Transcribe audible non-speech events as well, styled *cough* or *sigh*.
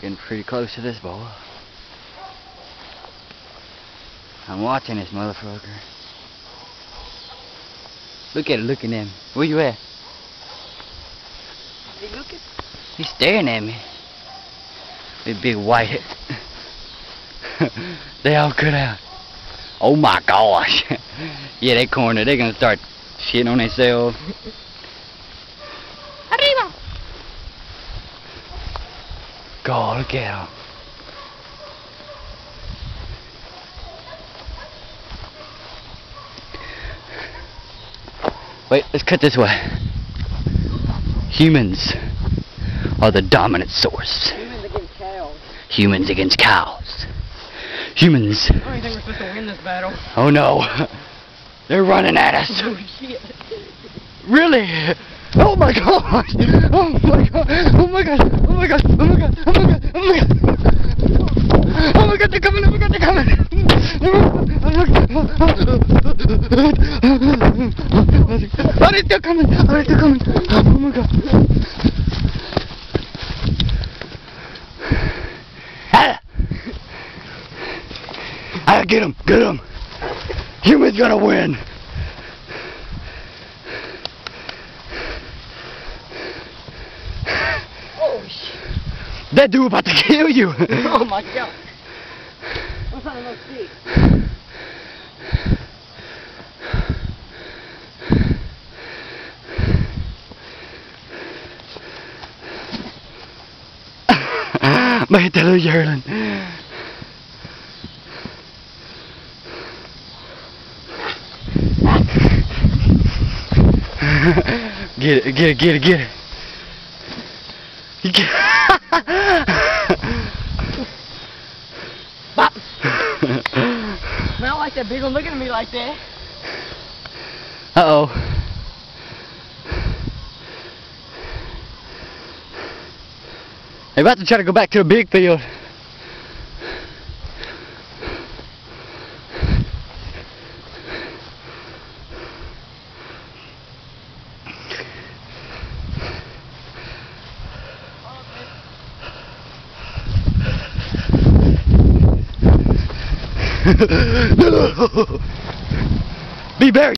Getting pretty close to this boy. I'm watching this motherfucker. Look at it looking at me. Where you at? Is he looking? He's staring at me. Big big white. *laughs* they all cut out. Oh my gosh. *laughs* yeah, that corner, they're gonna start shitting on themselves. *laughs* God, look at them. Wait, let's cut this way. Humans are the dominant source. Humans against cows. Humans against cows. Humans. I don't even think we're supposed to win this battle. Oh no. *laughs* They're running at us. Oh shit. Really? Oh my god! Oh my god! Oh my god! Oh my god! Oh my god! Oh my god! Oh my god! Oh my god! They're coming! Oh my god! They're coming! Oh, they're still coming! Oh, they're still coming! Oh my god! Ah! Ah, get him! Get him! Human's gonna win! Oh shit. That dude about to kill you. *laughs* Oh my god. What's on the next stick? May little yearling. get it, get it, get it, get it. Bop. Man, I don't like that big one looking at me like that. Uh oh. They're about to try to go back to the big field. Be buried.